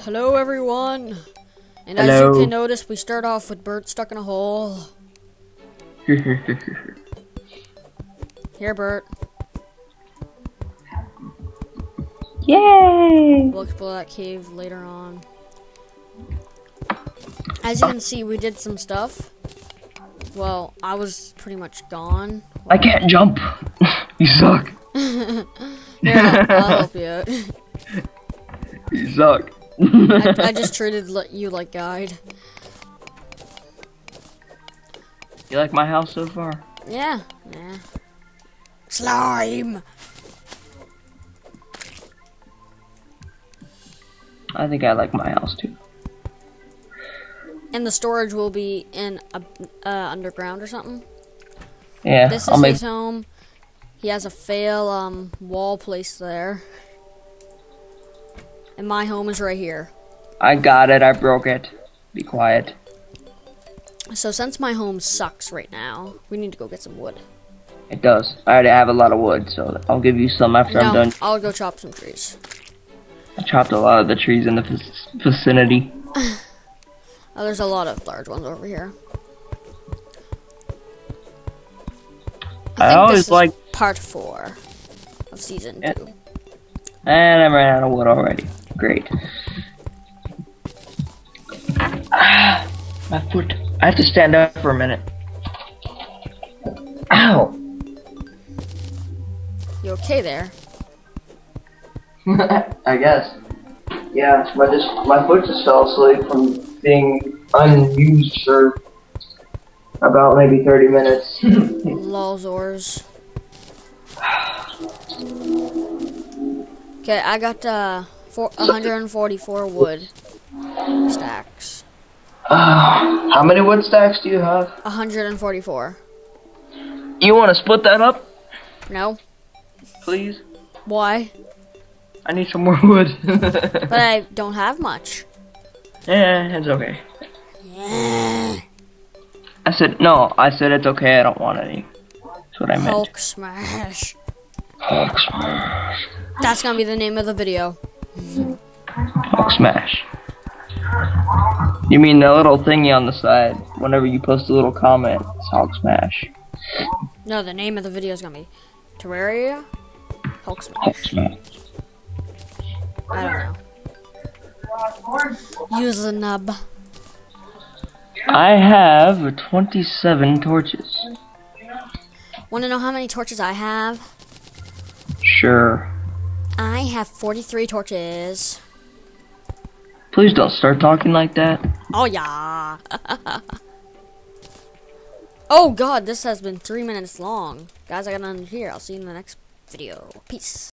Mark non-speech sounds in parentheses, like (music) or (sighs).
Hello, everyone. And as you can notice, we start off with Bert stuck in a hole. (laughs) Here, Bert. Yay! We'll explore that cave later on. As you can see, we did some stuff. Well, I was pretty much gone. I can't jump. (laughs) you suck. (laughs) Here, I'll, I'll help you out. You suck. I, I (laughs) just treated you like guide. You like my house so far? Yeah, yeah. Slime! I think I like my house too. And the storage will be in a, uh, underground or something. Yeah, This I'll is make. his home. He has a fail um wall placed there. And my home is right here. I got it. I broke it. Be quiet. So since my home sucks right now, we need to go get some wood. It does. I already have a lot of wood, so I'll give you some after I'm no, done. I'll go chop some trees. I chopped a lot of the trees in the vicinity. (laughs) Oh, there's a lot of large ones over here. I think always like- part four of season Yeah. two. And I ran out of wood already. Great. Ah, my foot. I have to stand up for a minute. Ow! You okay there? (laughs) I guess. Yeah, my just my foot just fell asleep from being unused for about maybe thirty minutes. (laughs) Lolzors. (sighs) Okay, I got uh four, 144 wood stacks. Uh, how many wood stacks do you have? 144. You want to split that up, No? please? Why? I need some more wood. (laughs) But I don't have much. yeah, it's okay. Yeah. I said no. I said it's okay. I don't want any. That's what I meant. Hulk smash. Hulk smash. That's gonna be the name of the video. Hulk smash. You mean the little thingy on the side? Whenever you post a little comment, it's Hulk smash. No, the name of the video is gonna be Terraria Hulk Hulk smash. smash. I don't know. Use the nub. I have 27 torches. Wanna know how many torches I have? Sure. I have 43 torches. Please don't start talking like that. Oh yeah. (laughs) oh god, this has been three minutes long. Guys, I gotta end here. I'll see you in the next video. Peace.